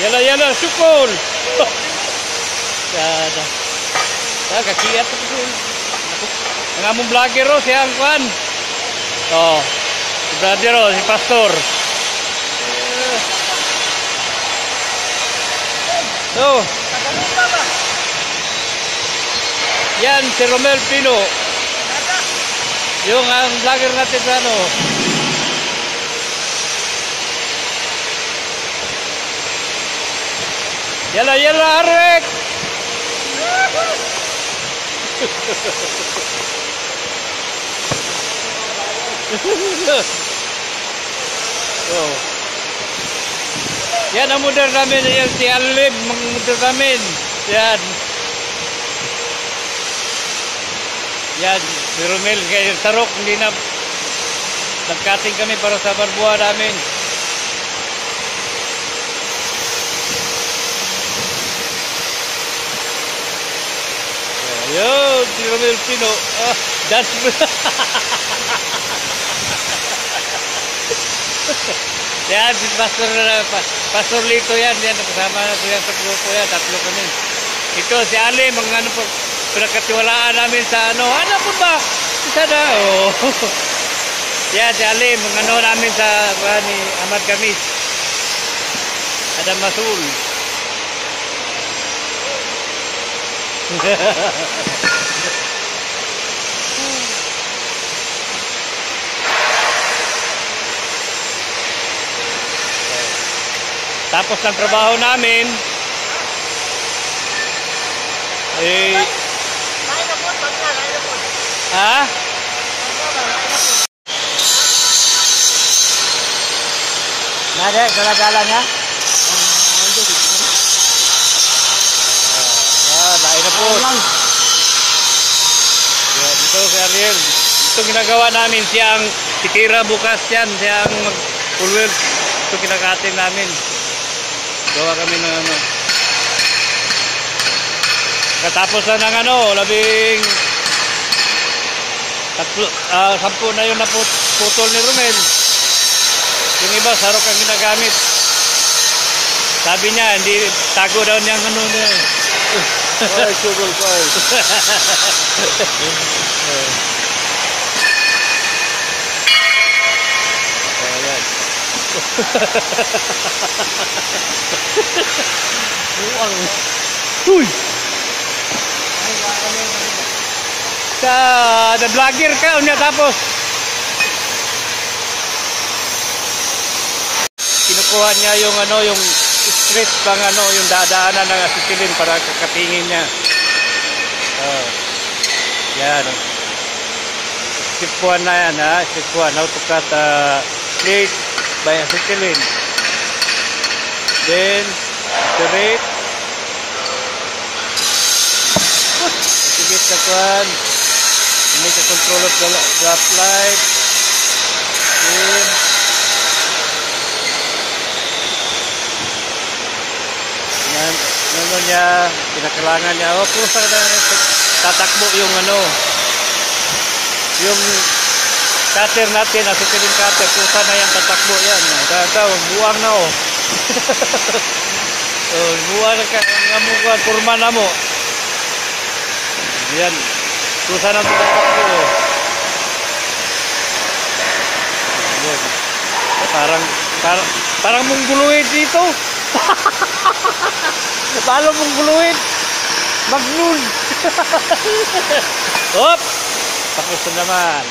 Yalla yalla syukur. Dah dah. Dah kaki atas tu. Tengah mong vlogger ro siya kan. Oh. Si brother ro, si pastor. So. Yan si Romel Pino. Yung ang vlogger natin sa ano. Yala yala Arek. oh. Yan ang model namin yan si Alib, model namin. Yan. Yan, si Romel kay Tarok hindi na nagkating kami para sa barbuha namin. Ayun, si Romel Pino. Ah, that's Yan, si Pastor, Pastor Lito yan. Yan, kasama na yan sa grupo yan. Tatlo kami. Ito, si Ali, mga ano po, pinagkatiwalaan namin sa ano. Ano po ba? Isa na, oh. yan, si Ali, mga ano namin sa uh, ni Ahmad Kamis. Adam Masul. Tapos ng trabaho namin, eh, ha? Nada, gala-gala niya? Po. Yan, ito si Ariel. Ito ginagawa namin siyang titira bukas yan, siyang full wheel. Ito kinakatin namin. Gawa kami ng ano. Katapos na ng ano, labing tatlo, ah, sampu na yun na put, putol ni Romel. Yung iba, sarok ang ginagamit. Sabi niya, hindi tago daw niya ang ano niya. Ay, ko ay. Ayan. Buwang. Uy! Sa the vlogger ka unya tapos kinukuha niya yung ano yung street pang ano yung dadaanan ng asitilin para kakatingin niya. Oh. Yan. Step 1 na yan ha. Step 1. How to cut uh, plate by acetylene. Then, straight. Sigit sa kwan. Make a control of the drop light. Then, ano niya, pinakailangan niya, oh, kung na tatakbo yung ano, yung cutter natin, acetylene cutter, kung saan na yan tatakbo yan. Kata, buwang na oh. oh buwang na ka, ang mo kurma na mo. Yan, kung saan na tatakbo oh. Yan. Parang, parang, parang mong guluhin dito. Paano mong guluhin? Magnul. Hop! Tapos na naman.